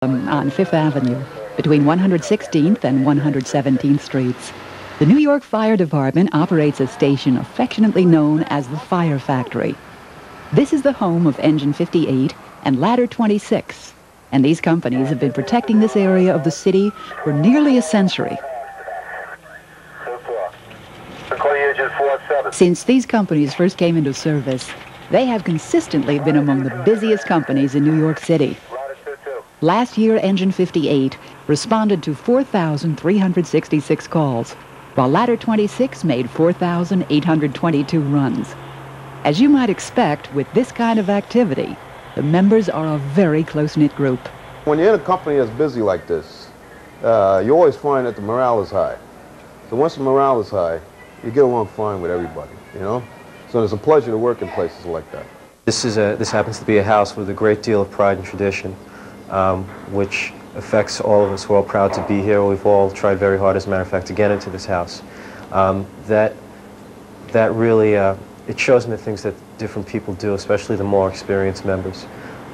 on Fifth Avenue between 116th and 117th Streets. The New York Fire Department operates a station affectionately known as the Fire Factory. This is the home of Engine 58 and Ladder 26, and these companies have been protecting this area of the city for nearly a century. Since these companies first came into service, they have consistently been among the busiest companies in New York City. Last year, Engine 58 responded to 4,366 calls, while Ladder 26 made 4,822 runs. As you might expect, with this kind of activity, the members are a very close-knit group. When you're in a company that's busy like this, uh, you always find that the morale is high. So once the morale is high, you get along fine with everybody, you know? So it's a pleasure to work in places like that. This, is a, this happens to be a house with a great deal of pride and tradition um, which affects all of us. We're all proud to be here. We've all tried very hard, as a matter of fact, to get into this house. Um, that, that really, uh, it shows me the things that different people do, especially the more experienced members.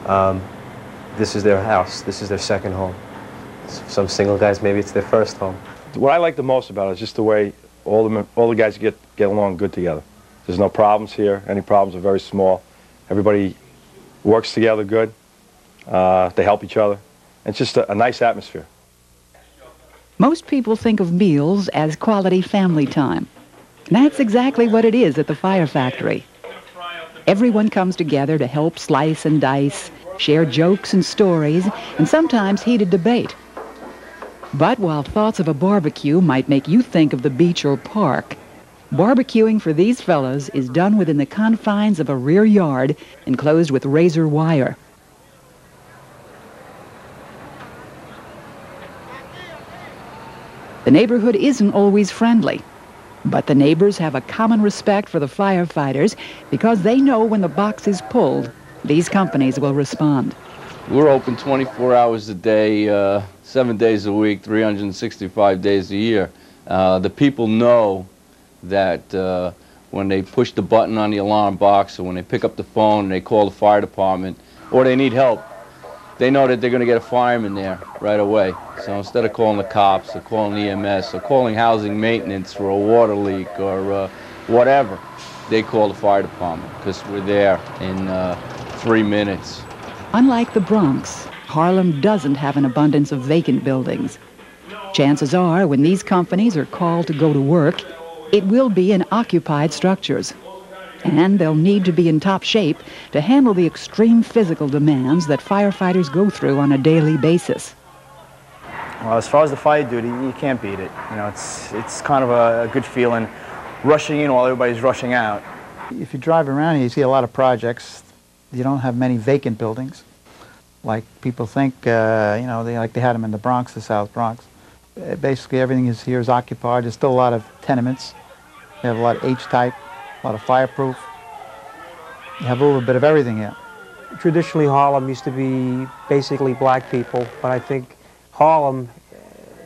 Um, this is their house. This is their second home. Some single guys, maybe it's their first home. What I like the most about it is just the way all the, all the guys get, get along good together. There's no problems here. Any problems are very small. Everybody works together good. Uh, they help each other. It's just a, a nice atmosphere. Most people think of meals as quality family time. That's exactly what it is at the Fire Factory. Everyone comes together to help slice and dice, share jokes and stories, and sometimes heated debate. But while thoughts of a barbecue might make you think of the beach or park, barbecuing for these fellows is done within the confines of a rear yard enclosed with razor wire. The neighborhood isn't always friendly, but the neighbors have a common respect for the firefighters because they know when the box is pulled, these companies will respond. We're open 24 hours a day, uh, seven days a week, 365 days a year. Uh, the people know that uh, when they push the button on the alarm box or when they pick up the phone and they call the fire department or they need help, they know that they're going to get a fireman there right away. So instead of calling the cops or calling EMS or calling housing maintenance for a water leak or uh, whatever, they call the fire department because we're there in uh, three minutes. Unlike the Bronx, Harlem doesn't have an abundance of vacant buildings. Chances are, when these companies are called to go to work, it will be in occupied structures and they'll need to be in top shape to handle the extreme physical demands that firefighters go through on a daily basis. Well, as far as the fire duty, you can't beat it. You know, it's, it's kind of a, a good feeling rushing in while everybody's rushing out. If you drive around here, you see a lot of projects. You don't have many vacant buildings like people think, uh, you know, they, like they had them in the Bronx, the South Bronx. Uh, basically, everything is here is occupied. There's still a lot of tenements. They have a lot of H-type a lot of fireproof. You have a little bit of everything here. Traditionally, Harlem used to be basically black people, but I think Harlem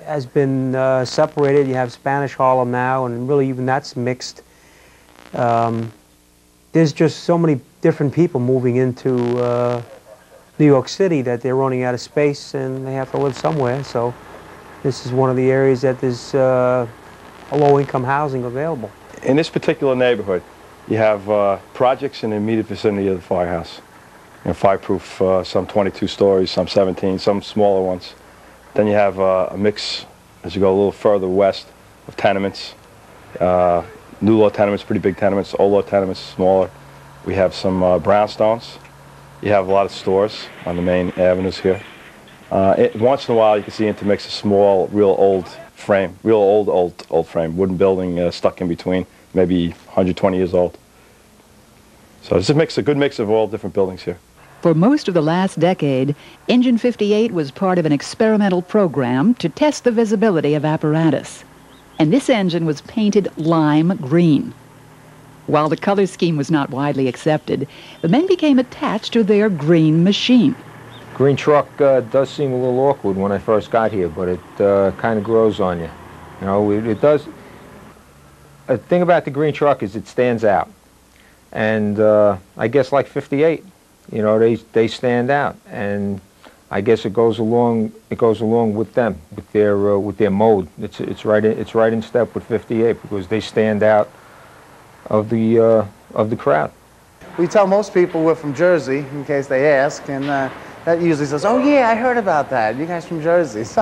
has been uh, separated. You have Spanish Harlem now, and really even that's mixed. Um, there's just so many different people moving into uh, New York City that they're running out of space and they have to live somewhere. So this is one of the areas that there's uh, low-income housing available in this particular neighborhood, you have uh, projects in the immediate vicinity of the firehouse. You know, fireproof, uh, some 22 stories, some 17, some smaller ones. Then you have uh, a mix as you go a little further west of tenements. Uh, new law tenements, pretty big tenements, old law tenements, smaller. We have some uh, brownstones. You have a lot of stores on the main avenues here. Uh, it, once in a while you can see intermix a small, real old frame, real old, old, old frame, wooden building uh, stuck in between, maybe 120 years old. So it's a mix, a good mix of all different buildings here. For most of the last decade, Engine 58 was part of an experimental program to test the visibility of apparatus. And this engine was painted lime green. While the color scheme was not widely accepted, the men became attached to their green machine. Green truck uh, does seem a little awkward when I first got here, but it uh, kind of grows on you. You know, it, it, does. The thing about the green truck is it stands out, and uh, I guess like 58, you know, they they stand out, and I guess it goes along. It goes along with them, with their uh, with their mode. It's it's right. In, it's right in step with 58 because they stand out of the uh, of the crowd. We tell most people we're from Jersey in case they ask, and uh, that usually says, "Oh yeah, I heard about that. You guys from Jersey."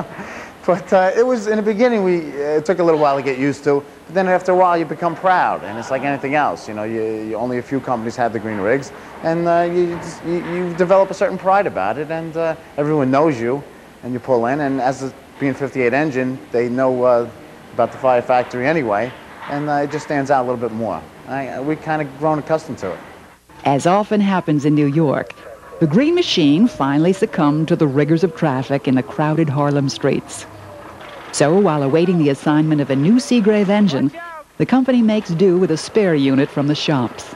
So, but uh, it was in the beginning. We it took a little while to get used to. But then after a while, you become proud, and it's like anything else. You know, you, you only a few companies have the green rigs, and uh, you, just, you you develop a certain pride about it, and uh, everyone knows you, and you pull in. And as a being 58 engine, they know uh, about the fire factory anyway, and uh, it just stands out a little bit more. I, we kind of grown accustomed to it. As often happens in New York, the Green Machine finally succumbed to the rigors of traffic in the crowded Harlem streets. So, while awaiting the assignment of a new Seagrave engine, the company makes do with a spare unit from the shops.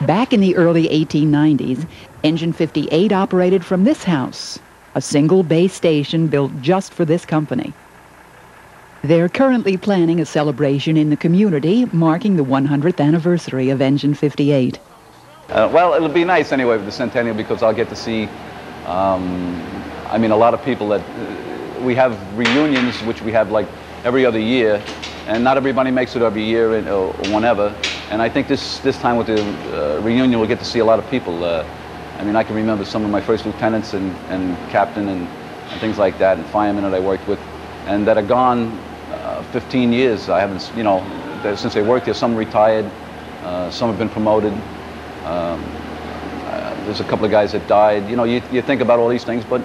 Back in the early 1890s, Engine 58 operated from this house, a single base station built just for this company. They're currently planning a celebration in the community marking the 100th anniversary of Engine 58. Uh, well, it'll be nice anyway with the centennial because I'll get to see, um, I mean, a lot of people that uh, we have reunions, which we have like every other year, and not everybody makes it every year and, or whenever. And I think this this time with the uh, reunion, we'll get to see a lot of people. Uh, I mean, I can remember some of my first lieutenants and, and captain and, and things like that, and firemen that I worked with, and that are gone uh, 15 years. I haven't, you know, since they worked here, some retired, uh, some have been promoted. Um, uh, there's a couple of guys that died. You know, you, you think about all these things, but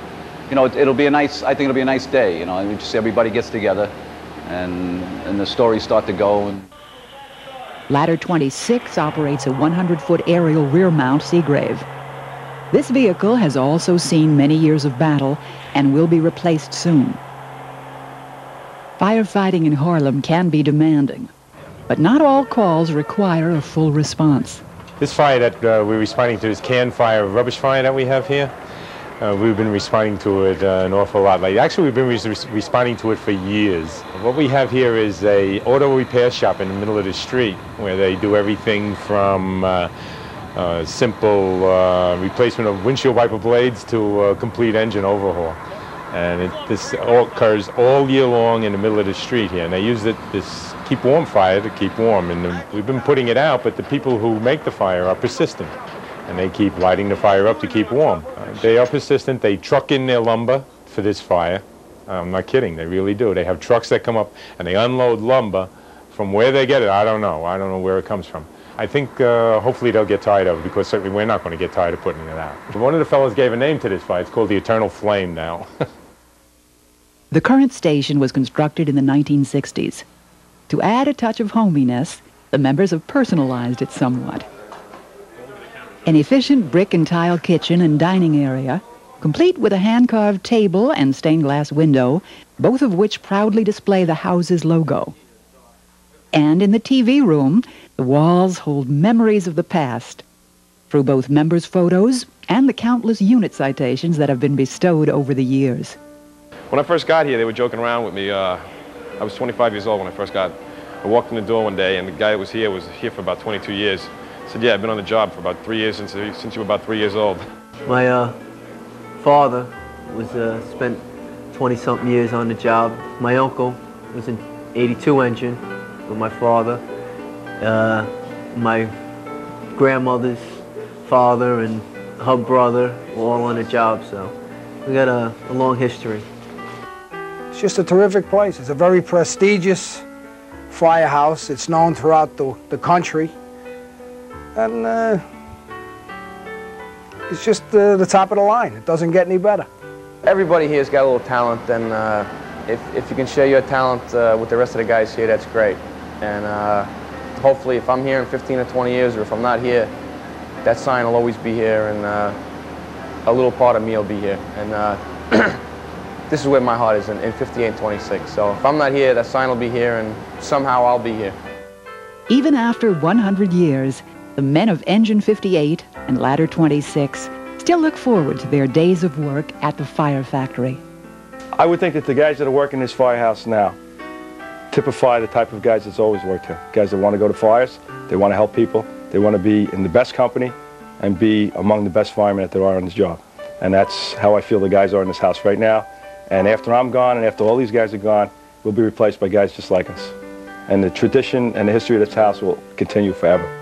you know, it, will be a nice. I think it'll be a nice day. You know, I mean, just everybody gets together, and and the stories start to go. And Ladder 26 operates a 100-foot aerial rear mount Seagrave. This vehicle has also seen many years of battle and will be replaced soon. Firefighting in Harlem can be demanding, but not all calls require a full response. This fire that uh, we're responding to is can fire rubbish fire that we have here. Uh, we've been responding to it uh, an awful lot. Actually, we've been res responding to it for years. What we have here is a auto repair shop in the middle of the street where they do everything from uh, uh, simple uh, replacement of windshield wiper blades to complete engine overhaul. And it, this all occurs all year long in the middle of the street here. And they use it, this keep warm fire to keep warm. And the, we've been putting it out, but the people who make the fire are persistent. And they keep lighting the fire up to keep warm. Uh, they are persistent. They truck in their lumber for this fire. I'm not kidding. They really do. They have trucks that come up and they unload lumber from where they get it. I don't know. I don't know where it comes from. I think uh, hopefully they'll get tired of it because certainly we're not going to get tired of putting it out. One of the fellows gave a name to this fire. It's called the Eternal Flame now. The current station was constructed in the 1960s. To add a touch of hominess, the members have personalized it somewhat. An efficient brick and tile kitchen and dining area, complete with a hand-carved table and stained glass window, both of which proudly display the house's logo. And in the TV room, the walls hold memories of the past, through both members' photos and the countless unit citations that have been bestowed over the years. When I first got here, they were joking around with me. Uh, I was 25 years old when I first got. I walked in the door one day, and the guy that was here was here for about 22 years. I said, "Yeah, I've been on the job for about three years since since you were about three years old." My uh, father was uh, spent 20 something years on the job. My uncle was an 82 engine with my father. Uh, my grandmother's father and her brother were all on the job, so we got a, a long history. Just a terrific place. It's a very prestigious firehouse. It's known throughout the, the country. And uh, it's just uh, the top of the line. It doesn't get any better. Everybody here's got a little talent, and uh, if, if you can share your talent uh, with the rest of the guys here, that's great. And uh, hopefully, if I'm here in 15 or 20 years, or if I'm not here, that sign will always be here, and uh, a little part of me will be here. And this is where my heart is in, in 5826. So if I'm not here, that sign will be here, and somehow I'll be here. Even after 100 years, the men of Engine 58 and Ladder 26 still look forward to their days of work at the fire factory. I would think that the guys that are working this firehouse now typify the type of guys that's always worked here. Guys that want to go to fires, they want to help people, they want to be in the best company and be among the best firemen that there are on this job. And that's how I feel the guys are in this house right now. And after I'm gone and after all these guys are gone, we'll be replaced by guys just like us. And the tradition and the history of this house will continue forever.